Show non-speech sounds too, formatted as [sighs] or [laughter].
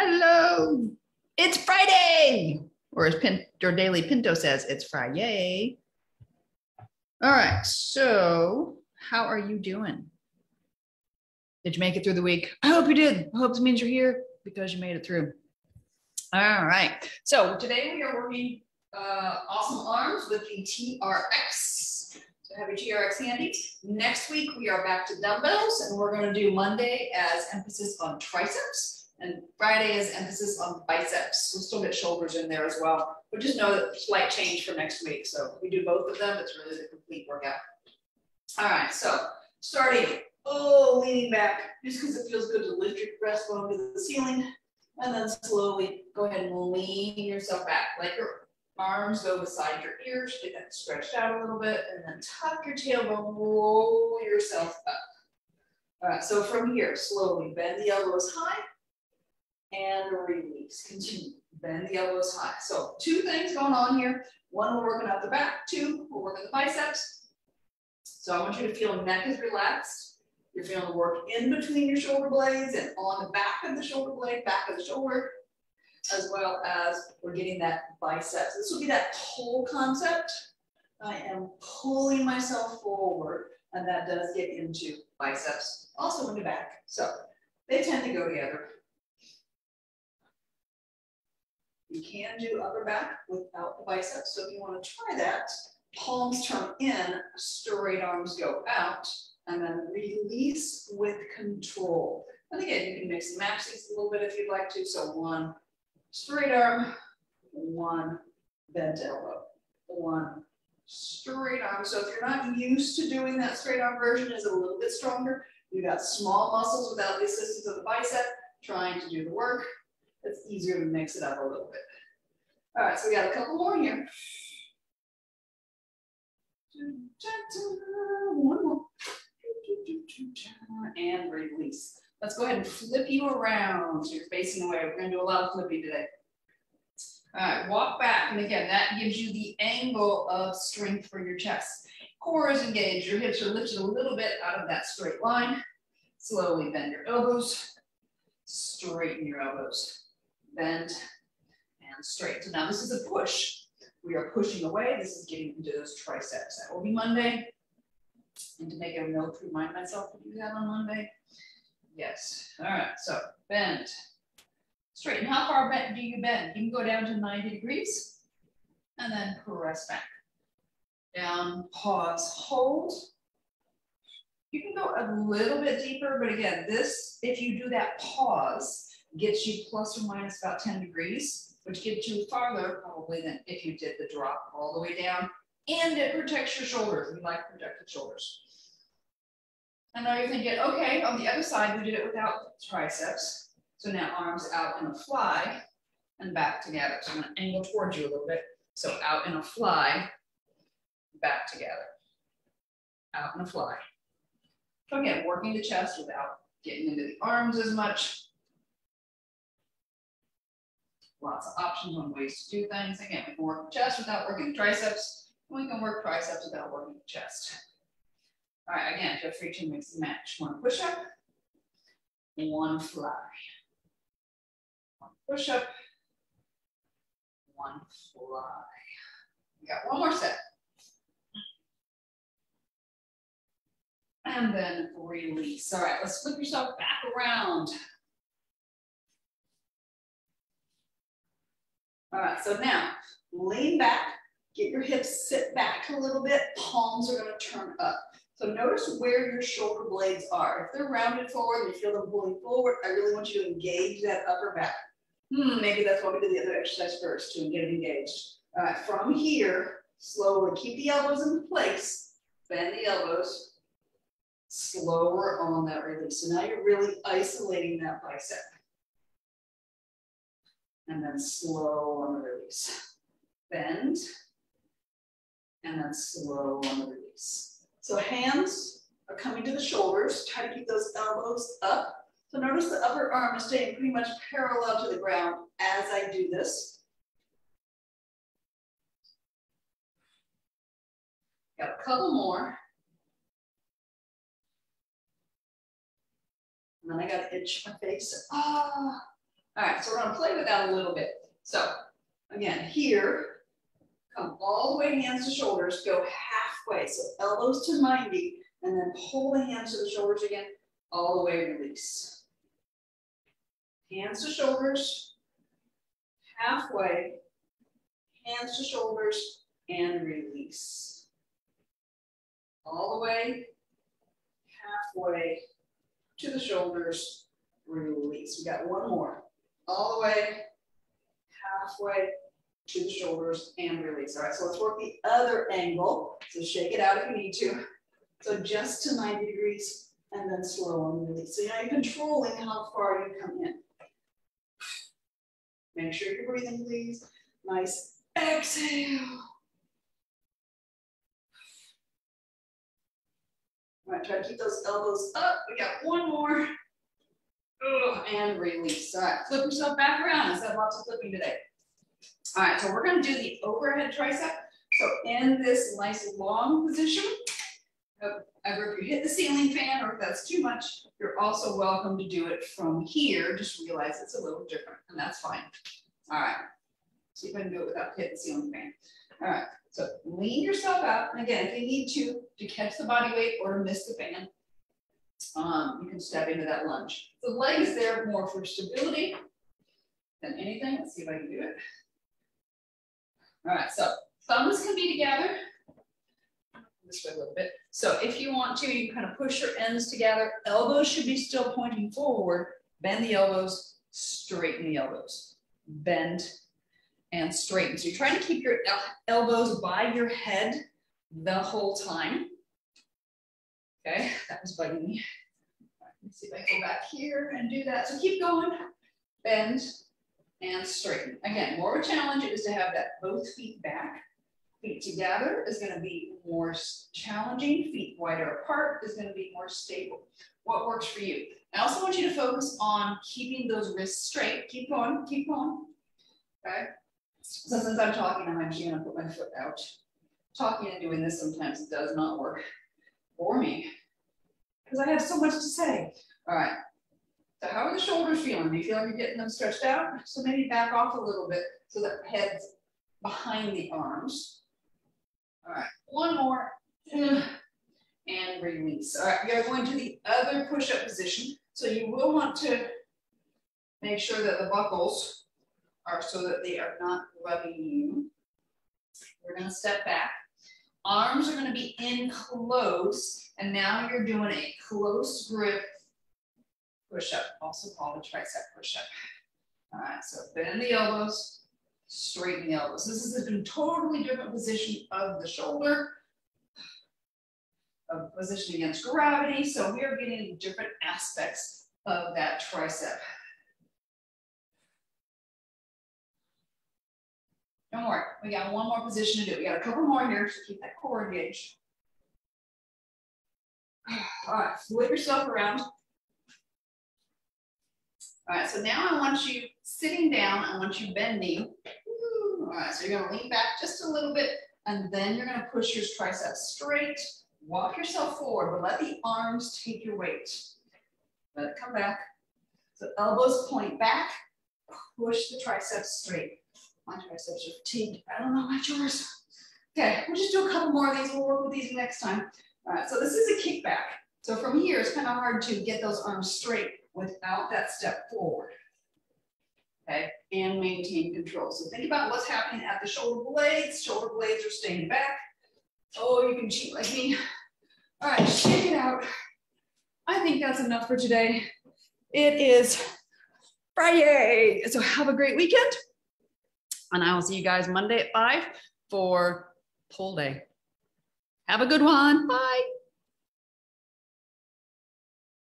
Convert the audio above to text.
Hello. It's Friday. Or as Pin- or Daily Pinto says, it's Friday. All right. So, how are you doing? Did you make it through the week? I hope you did. I hope this means you're here because you made it through. All right. So, today we are working uh, awesome arms with the TRX. So, have your TRX handy. Next week, we are back to dumbbells, and we're going to do Monday as emphasis on triceps. And Friday is emphasis on biceps. We'll still get shoulders in there as well. But just know that slight change for next week. So if we do both of them, it's really the complete workout. All right, so starting, oh, leaning back, just because it feels good to lift your breastbone to the ceiling. And then slowly go ahead and lean yourself back. Let your arms go beside your ears, get that stretched out a little bit, and then tuck your tailbone, roll yourself up. All right, so from here, slowly bend the elbows high, and release. Continue. Bend the elbows high. So two things going on here. One, we're working out the back. Two, we're working the biceps. So I want you to feel neck is relaxed. You're feeling the work in between your shoulder blades and on the back of the shoulder blade, back of the shoulder, as well as we're getting that biceps. This will be that pull concept. I am pulling myself forward, and that does get into biceps, also into back. So they tend to go together. You can do upper back without the biceps. So if you want to try that, palms turn in, straight arms go out, and then release with control. And again, you can mix and match these a little bit if you'd like to. So one straight arm, one bent elbow, one straight arm. So if you're not used to doing that straight arm version is a little bit stronger. You've got small muscles without the assistance of the bicep trying to do the work it's easier to mix it up a little bit. All right, so we got a couple more here. One more. And release. Let's go ahead and flip you around. So you're facing away. We're going to do a lot of flipping today. All right, walk back. And again, that gives you the angle of strength for your chest. Core is engaged. Your hips are lifted a little bit out of that straight line. Slowly bend your elbows. Straighten your elbows bend, and straight. Now this is a push. We are pushing away. This is getting into those triceps. That will be Monday. And to make a note, remind myself to do that on Monday. Yes. All right. So bend. Straighten. How far do you bend? You can go down to 90 degrees and then press back. Down, pause, hold. You can go a little bit deeper, but again, this, if you do that pause, gets you plus or minus about 10 degrees, which gets you farther probably than if you did the drop all the way down. And it protects your shoulders. We like protected shoulders. And now you're thinking, okay, on the other side, we did it without triceps. So now arms out in a fly and back together. So I'm gonna angle towards you a little bit. So out in a fly, back together. Out in a fly. So again, working the chest without getting into the arms as much. Lots of options on ways to do things. Again, we can work the chest without working the triceps. We can work triceps without working the chest. All right, again, feel free to mix and match. One push up, one fly. One push up, one fly. We got one more set. And then release. All right, let's flip yourself back around. All right, so now lean back, get your hips sit back a little bit, palms are gonna turn up. So notice where your shoulder blades are. If they're rounded forward and you feel them pulling forward, I really want you to engage that upper back. Hmm, maybe that's why we did the other exercise first to get it engaged. All right, from here, slowly keep the elbows in place, bend the elbows, slower on that release. So now you're really isolating that bicep and then slow on the release. Bend, and then slow on the release. So hands are coming to the shoulders. Try to keep those elbows up. So notice the upper arm is staying pretty much parallel to the ground as I do this. Got a couple more. And then I got to itch my face. Ah. All right, so we're gonna play with that a little bit. So again, here, come all the way hands to shoulders, go halfway. So elbows to 90, and then pull the hands to the shoulders again, all the way release. Hands to shoulders, halfway, hands to shoulders, and release. All the way, halfway, to the shoulders, release. We got one more. All the way, halfway, to the shoulders, and release. All right, so let's work the other angle. So shake it out if you need to. So just to 90 degrees, and then slow and release. So now you're controlling how far you come in. Make sure you're breathing, please. Nice exhale. All right, try to keep those elbows up. We got one more. And release. All right, flip yourself back around. I said lots of flipping today. All right, so we're gonna do the overhead tricep. So in this nice long position, ever if you hit the ceiling fan or if that's too much, you're also welcome to do it from here. Just realize it's a little different and that's fine. All right, see if I can do it without hitting the ceiling fan. All right, so lean yourself out. And again, if you need to, to catch the body weight or miss the fan, um, you can step into that lunge. The leg is there more for stability than anything. Let's see if I can do it. All right, so thumbs can be together this way a little bit. So if you want to, you can kind of push your ends together. Elbows should be still pointing forward. Bend the elbows, straighten the elbows. Bend and straighten. So you're trying to keep your elbows by your head the whole time. Okay, that was bugging me. Let's see if I go back here and do that. So keep going. Bend and straighten. Again, more of a challenge is to have that both feet back Feet together is going to be more challenging. Feet wider apart is going to be more stable. What works for you? I also want you to focus on keeping those wrists straight. Keep going, keep going. Okay. So since I'm talking, I'm actually to put my foot out. Talking and doing this sometimes does not work for me because I have so much to say. All right. So how are the shoulders feeling? Do you feel like you're getting them stretched out? So maybe back off a little bit so that the head's behind the arms. All right, one more. [sighs] And release. All right, we are going to the other push-up position. So you will want to make sure that the buckles are so that they are not rubbing you. We're gonna step back. Arms are gonna be in close, and now you're doing a close grip push-up, also called a tricep push-up. All right, so bend the elbows, straighten the elbows. This is a totally different position of the shoulder, a position against gravity. So we are getting different aspects of that tricep. Don't worry, we got one more position to do. We got a couple more here, so keep that core engaged. [sighs] All right, flip yourself around. All right, so now I want you sitting down, I want you bending. All right, so you're gonna lean back just a little bit, and then you're gonna push your triceps straight. Walk yourself forward, but let the arms take your weight. Let it come back. So elbows point back, push the triceps straight. My triceps are fatigued. I don't know about yours. Okay, we'll just do a couple more of these. We'll work with these next time. All right, so this is a kickback. So from here, it's kind of hard to get those arms straight without that step forward, okay, and maintain control. So think about what's happening at the shoulder blades. Shoulder blades are staying back. Oh, you can cheat like me. All right, shake it out. I think that's enough for today. It is Friday. So have a great weekend. And I will see you guys Monday at 5 for pull day. Have a good one. Bye.